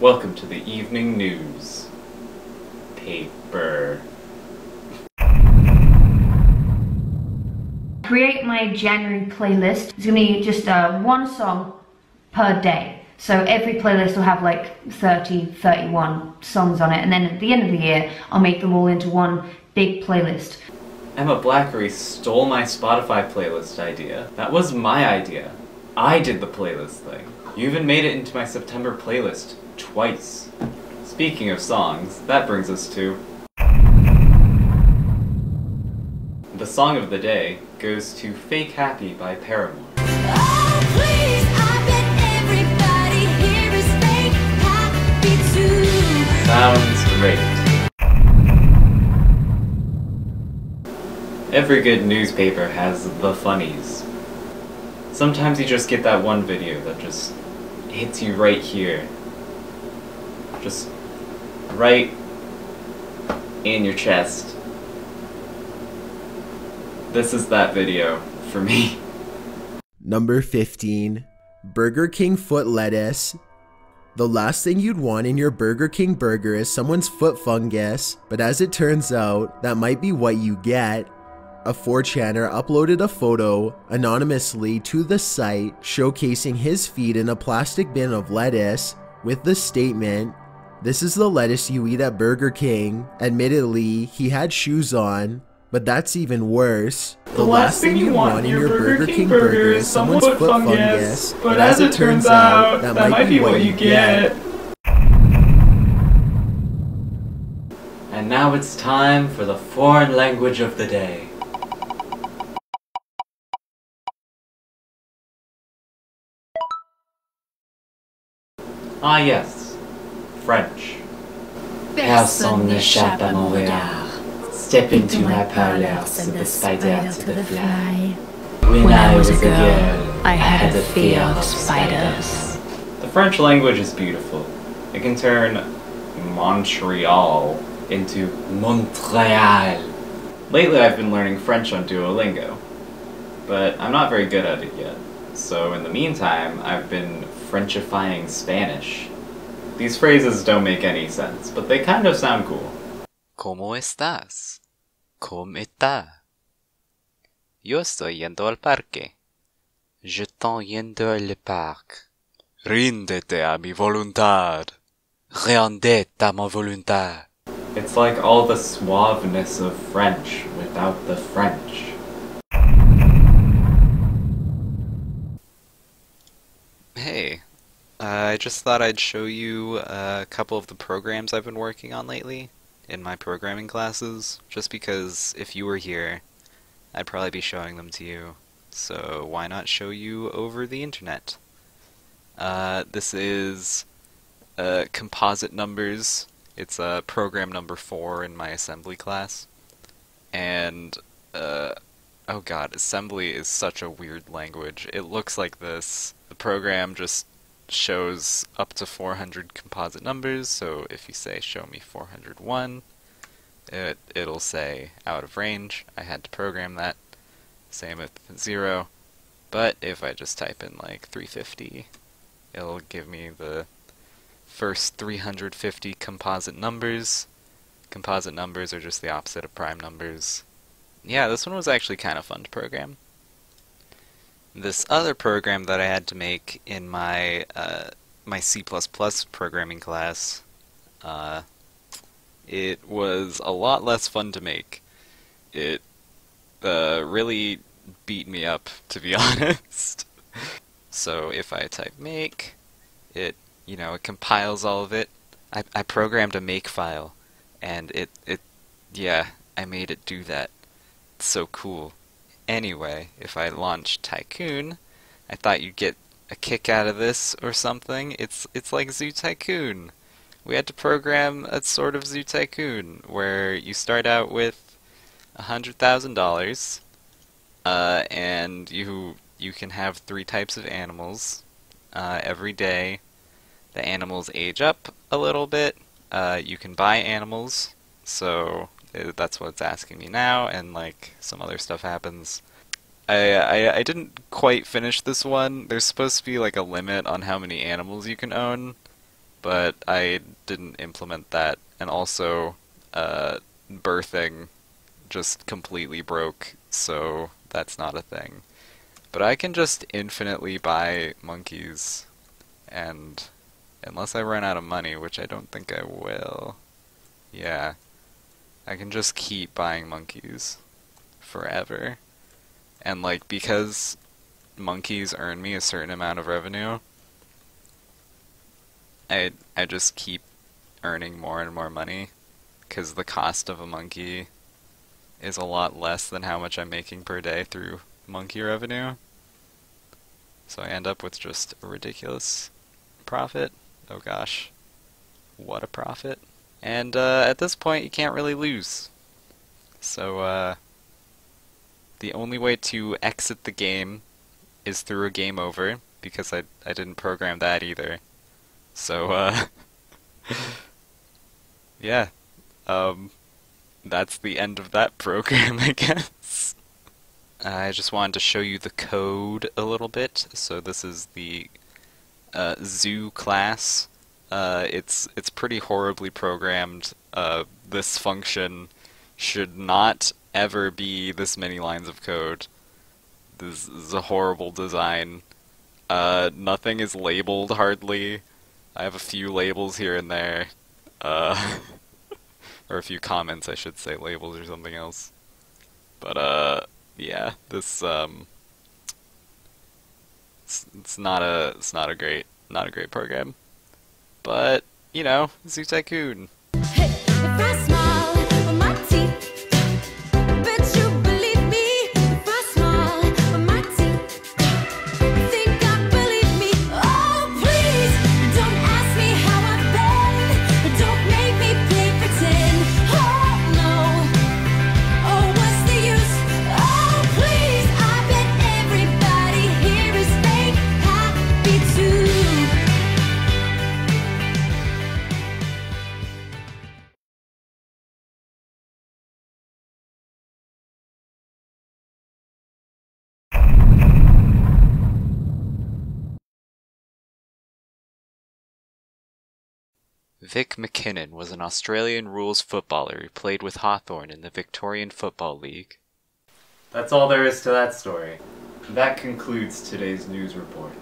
Welcome to the evening news. Paper. create my January playlist. It's gonna be just uh, one song per day. So every playlist will have like 30, 31 songs on it. And then at the end of the year, I'll make them all into one big playlist. Emma Blackery stole my Spotify playlist idea. That was my idea. I did the playlist thing. You even made it into my September playlist twice. Speaking of songs, that brings us to. The song of the day goes to Fake Happy by Paramore. Oh, please, I bet everybody here is fake happy too. Sounds great. Every good newspaper has the funnies. Sometimes you just get that one video that just hits you right here. Just right in your chest. This is that video for me. Number 15. Burger King foot lettuce. The last thing you'd want in your Burger King burger is someone's foot fungus, but as it turns out, that might be what you get. A 4chaner uploaded a photo anonymously to the site showcasing his feet in a plastic bin of lettuce with the statement, This is the lettuce you eat at Burger King. Admittedly, he had shoes on, but that's even worse. The last thing you want in your Burger King burger is someone's foot fungus, but as it turns out, that might be what you get. And now it's time for the foreign language of the day. Ah yes, French. Personne n'échappe à mon regard. Step into my parlor, said the spider to the fly. When I was a girl, I had a fear of spiders. The French language is beautiful. It can turn Montreal into Montreal. Lately I've been learning French on Duolingo, but I'm not very good at it yet. So in the meantime, I've been Frenchifying Spanish. These phrases don't make any sense, but they kind of sound cool. ¿Cómo estás? ¿Cómo está? Yo estoy yendo al parque. Je t'en yendo al parque. Ríndete a mi voluntad. Rendete a ma voluntad. It's like all the suaveness of French without the French. I just thought I'd show you a couple of the programs I've been working on lately in my programming classes, just because if you were here, I'd probably be showing them to you. So why not show you over the internet? Uh, this is uh, composite numbers. It's uh, program number four in my assembly class. And, uh, oh god, assembly is such a weird language. It looks like this. The program just shows up to 400 composite numbers, so if you say show me 401, it, it'll say out of range. I had to program that. Same with 0. But if I just type in like 350, it'll give me the first 350 composite numbers. Composite numbers are just the opposite of prime numbers. Yeah, this one was actually kind of fun to program. This other program that I had to make in my uh, my C++ programming class, uh, it was a lot less fun to make. It uh, really beat me up, to be honest. so if I type make, it you know it compiles all of it. I, I programmed a make file, and it it yeah I made it do that. It's so cool. Anyway, if I launch Tycoon, I thought you'd get a kick out of this or something. It's it's like Zoo Tycoon. We had to program a sort of Zoo Tycoon where you start out with a hundred thousand dollars, uh, and you you can have three types of animals. Uh, every day, the animals age up a little bit. Uh, you can buy animals, so uh, that's what it's asking me now, and like some other stuff happens. I, I I didn't quite finish this one. There's supposed to be like a limit on how many animals you can own, but I didn't implement that. And also, uh, birthing just completely broke, so that's not a thing. But I can just infinitely buy monkeys, and unless I run out of money, which I don't think I will, yeah, I can just keep buying monkeys forever. And like because monkeys earn me a certain amount of revenue, I I just keep earning more and more money cuz the cost of a monkey is a lot less than how much I'm making per day through monkey revenue. So I end up with just a ridiculous profit. Oh gosh. What a profit. And uh, at this point you can't really lose. So uh the only way to exit the game is through a game over because I I didn't program that either. So uh yeah. Um that's the end of that program, I guess. I just wanted to show you the code a little bit. So this is the uh, zoo class. Uh, it's it's pretty horribly programmed. Uh, this function should not ever be this many lines of code. This is a horrible design. Uh, nothing is labeled hardly. I have a few labels here and there. Uh, or a few comments, I should say, labels or something else. But uh, yeah, this um, it's, it's not a it's not a great not a great program. But you know, Zoo Tycoon. Vic McKinnon was an Australian rules footballer who played with Hawthorn in the Victorian Football League. That's all there is to that story. That concludes today's news report.